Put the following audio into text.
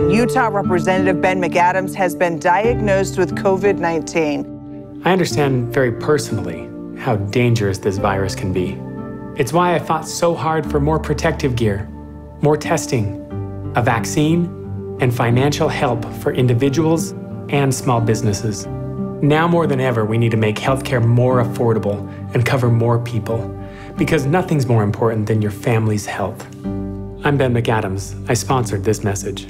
Utah Representative Ben McAdams has been diagnosed with COVID 19. I understand very personally how dangerous this virus can be. It's why I fought so hard for more protective gear, more testing, a vaccine, and financial help for individuals and small businesses. Now more than ever, we need to make healthcare more affordable and cover more people because nothing's more important than your family's health. I'm Ben McAdams. I sponsored this message.